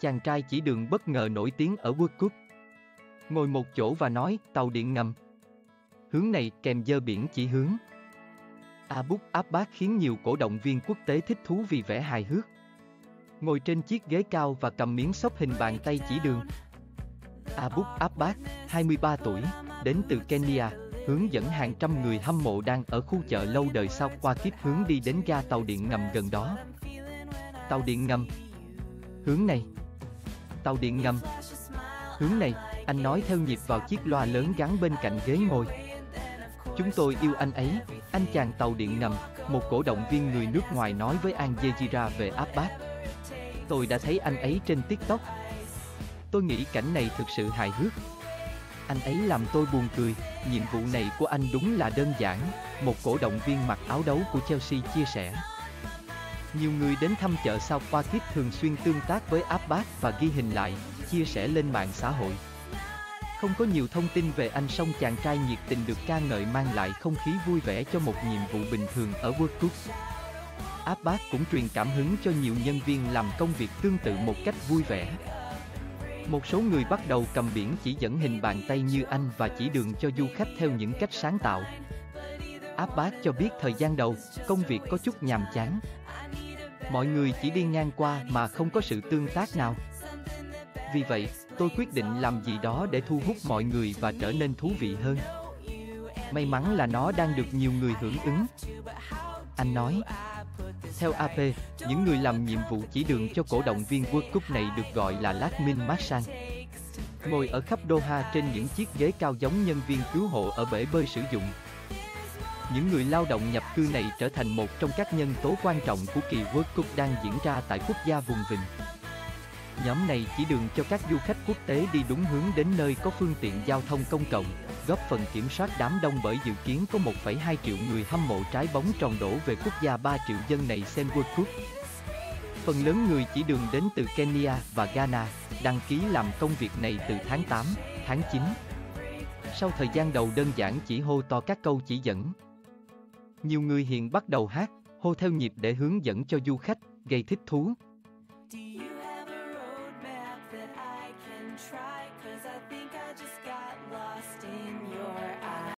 chàng trai chỉ đường bất ngờ nổi tiếng ở World Cup. Ngồi một chỗ và nói tàu điện ngầm. Hướng này kèm dơ biển chỉ hướng. À Abu Abbas khiến nhiều cổ động viên quốc tế thích thú vì vẻ hài hước. Ngồi trên chiếc ghế cao và cầm miếng xốp hình bàn tay chỉ đường. Abu Abbas, 23 tuổi, đến từ Kenya, hướng dẫn hàng trăm người hâm mộ đang ở khu chợ lâu đời sau qua kiếp hướng đi đến ga tàu điện ngầm gần đó. Tàu điện ngầm. Hướng này. Tàu điện ngầm. Hướng này, anh nói theo nhịp vào chiếc loa lớn gắn bên cạnh ghế ngồi. Chúng tôi yêu anh ấy, anh chàng tàu điện ngầm, một cổ động viên người nước ngoài nói với An Jejira về Abbas. Tôi đã thấy anh ấy trên TikTok. Tôi nghĩ cảnh này thực sự hài hước. Anh ấy làm tôi buồn cười, nhiệm vụ này của anh đúng là đơn giản, một cổ động viên mặc áo đấu của Chelsea chia sẻ. Nhiều người đến thăm chợ sau qua kiếp thường xuyên tương tác với Abbas và ghi hình lại, chia sẻ lên mạng xã hội. Không có nhiều thông tin về anh song chàng trai nhiệt tình được ca ngợi mang lại không khí vui vẻ cho một nhiệm vụ bình thường ở World Cup. Abbas cũng truyền cảm hứng cho nhiều nhân viên làm công việc tương tự một cách vui vẻ. Một số người bắt đầu cầm biển chỉ dẫn hình bàn tay như anh và chỉ đường cho du khách theo những cách sáng tạo. Abbas cho biết thời gian đầu, công việc có chút nhàm chán. Mọi người chỉ đi ngang qua mà không có sự tương tác nào. Vì vậy, tôi quyết định làm gì đó để thu hút mọi người và trở nên thú vị hơn. May mắn là nó đang được nhiều người hưởng ứng. Anh nói, theo AP, những người làm nhiệm vụ chỉ đường cho cổ động viên World Cup này được gọi là Lasmin Masan. Ngồi ở khắp Doha trên những chiếc ghế cao giống nhân viên cứu hộ ở bể bơi sử dụng. Những người lao động nhập cư này trở thành một trong các nhân tố quan trọng của kỳ World Cup đang diễn ra tại quốc gia vùng vịnh. Nhóm này chỉ đường cho các du khách quốc tế đi đúng hướng đến nơi có phương tiện giao thông công cộng, góp phần kiểm soát đám đông bởi dự kiến có 1,2 triệu người hâm mộ trái bóng tròn đổ về quốc gia 3 triệu dân này xem World Cup. Phần lớn người chỉ đường đến từ Kenya và Ghana, đăng ký làm công việc này từ tháng 8, tháng 9. Sau thời gian đầu đơn giản chỉ hô to các câu chỉ dẫn. Nhiều người hiện bắt đầu hát, hô theo nhịp để hướng dẫn cho du khách, gây thích thú. I I I